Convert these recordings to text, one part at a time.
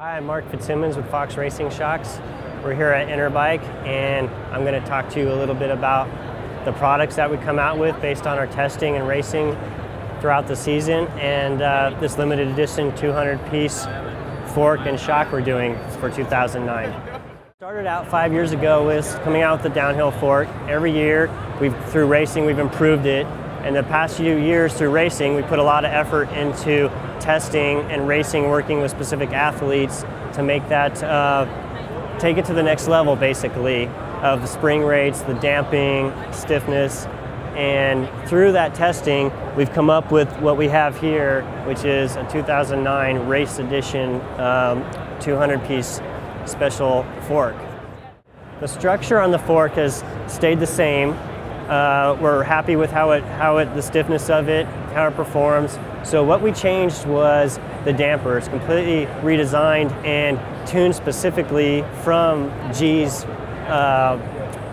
Hi, I'm Mark Fitzsimmons with Fox Racing Shox. We're here at Interbike and I'm going to talk to you a little bit about the products that we come out with based on our testing and racing throughout the season and uh, this limited edition 200 piece fork and shock we're doing for 2009. Started out five years ago with coming out with the downhill fork. Every year, we've through racing, we've improved it. And the past few years through racing, we put a lot of effort into testing and racing, working with specific athletes to make that uh, take it to the next level, basically, of the spring rates, the damping, stiffness, and through that testing, we've come up with what we have here, which is a 2009 race edition 200-piece um, special fork. The structure on the fork has stayed the same. Uh, we're happy with how it, how it, the stiffness of it, how it performs. So what we changed was the dampers, completely redesigned and tuned specifically from Gee's, uh,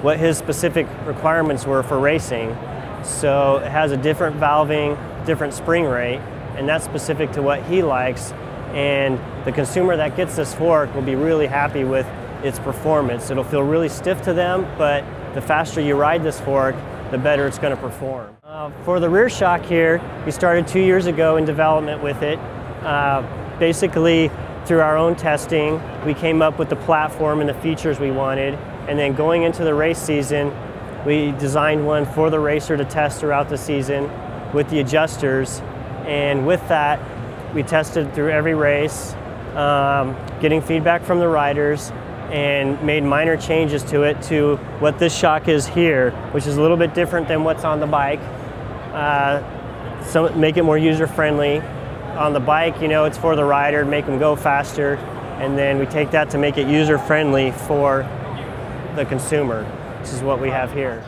what his specific requirements were for racing. So it has a different valving, different spring rate, and that's specific to what he likes and the consumer that gets this fork will be really happy with its performance. It'll feel really stiff to them, but the faster you ride this fork, the better it's going to perform. Uh, for the rear shock here, we started two years ago in development with it. Uh, basically, through our own testing, we came up with the platform and the features we wanted, and then going into the race season, we designed one for the racer to test throughout the season with the adjusters, and with that, we tested through every race, um, getting feedback from the riders, and made minor changes to it to what this shock is here, which is a little bit different than what's on the bike. Uh, so make it more user-friendly. On the bike, you know, it's for the rider, make them go faster, and then we take that to make it user-friendly for the consumer, which is what we have here.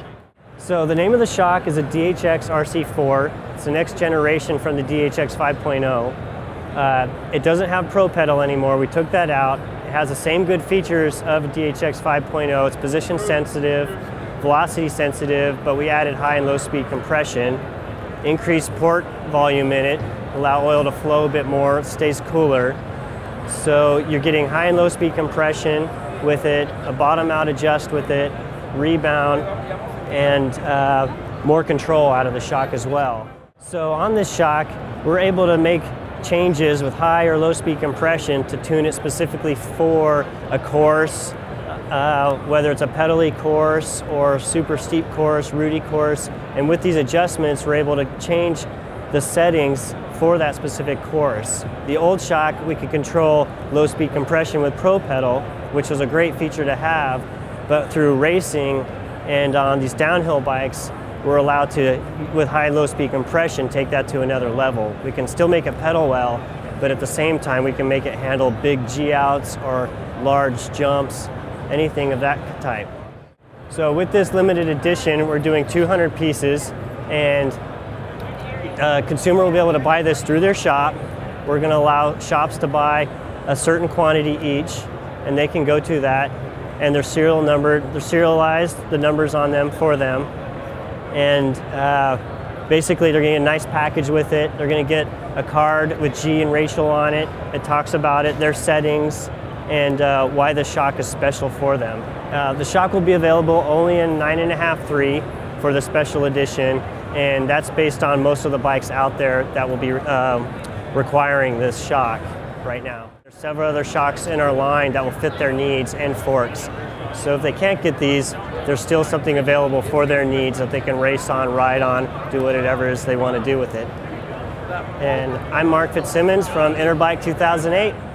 So the name of the shock is a DHX RC4. It's the next generation from the DHX 5.0. Uh, it doesn't have Pro Pedal anymore. We took that out. It has the same good features of DHX 5.0. It's position sensitive, velocity sensitive, but we added high and low speed compression, increased port volume in it, allow oil to flow a bit more, stays cooler. So you're getting high and low speed compression with it, a bottom out adjust with it, rebound, and uh, more control out of the shock as well. So on this shock, we're able to make changes with high or low speed compression to tune it specifically for a course, uh, whether it's a pedally course or super steep course, rooty course. And with these adjustments, we're able to change the settings for that specific course. The old shock, we could control low speed compression with Pro Pedal, which was a great feature to have, but through racing and on these downhill bikes, we're allowed to, with high low speed compression, take that to another level. We can still make it pedal well, but at the same time we can make it handle big G outs or large jumps, anything of that type. So with this limited edition, we're doing 200 pieces and a uh, consumer will be able to buy this through their shop. We're going to allow shops to buy a certain quantity each and they can go to that and they're serial numbered, they're serialized, the numbers on them for them and uh, basically they're getting a nice package with it. They're going to get a card with Gee and Rachel on it. It talks about it, their settings, and uh, why the shock is special for them. Uh, the shock will be available only in 9.5 3 for the special edition, and that's based on most of the bikes out there that will be um, requiring this shock right now. Several other shocks in our line that will fit their needs and forks. So if they can't get these, there's still something available for their needs that they can race on, ride on, do whatever it is they want to do with it. And I'm Mark Fitzsimmons from Interbike 2008.